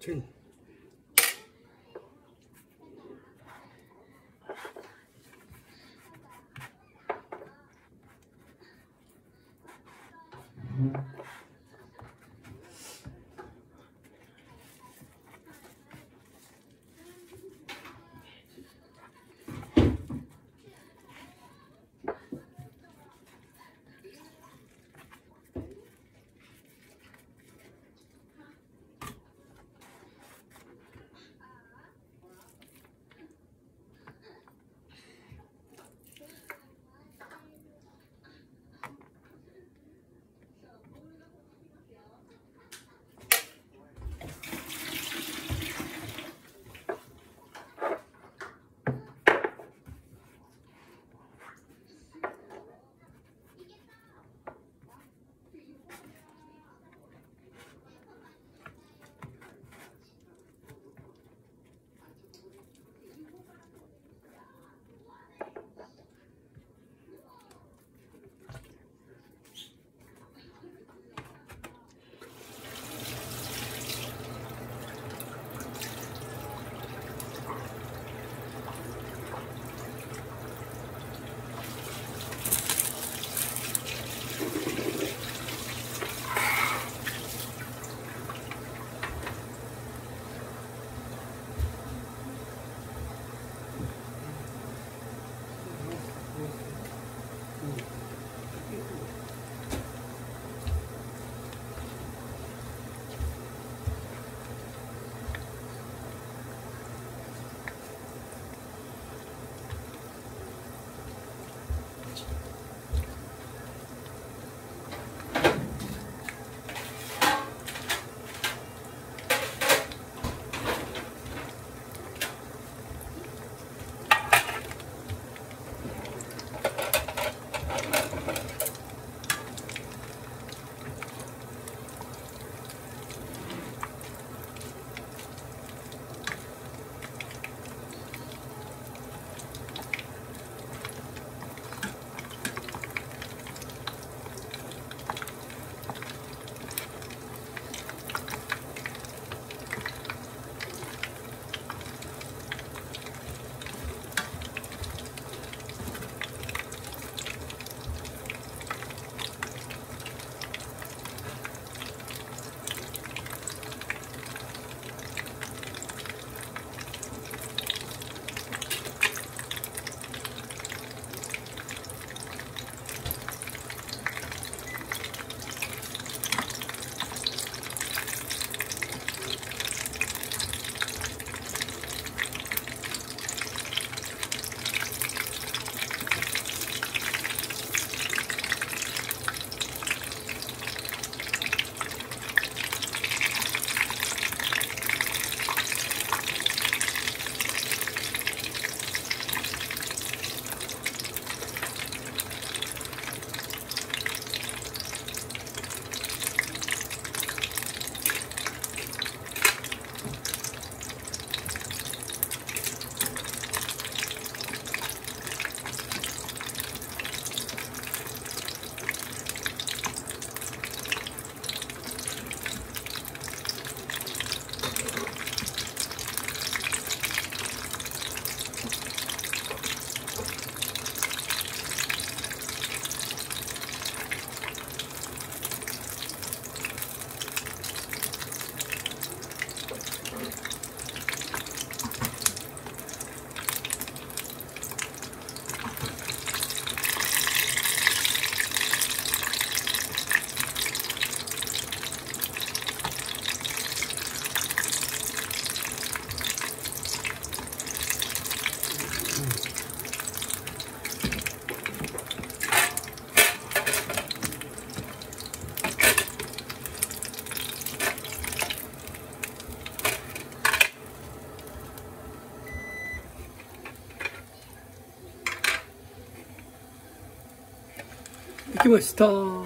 two. ました。